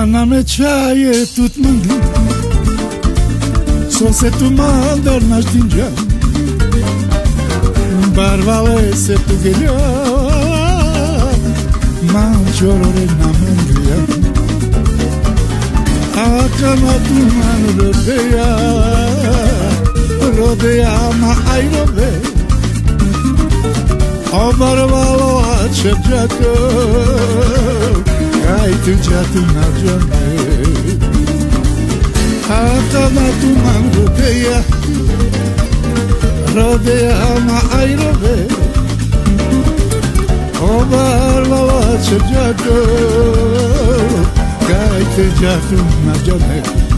Çaye tutmadım Sose tu mandar na stinja Barvale se tu gelio Mangiolore na mangria Akana tu man rodea. Rodea ma ai rodea O barvalo açacaktı Kaytı Duceatın harcanı Atamatun anguteya Rodeya ama ayrove O barvala çırcakı Kaytecatın harcanı